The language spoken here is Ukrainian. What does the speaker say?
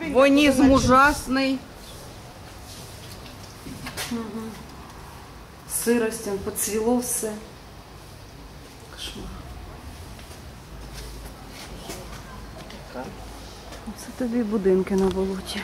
Вонізм ужасний. Сиростям поцвіло все. Кошмар. Це тобі будинки на болоті.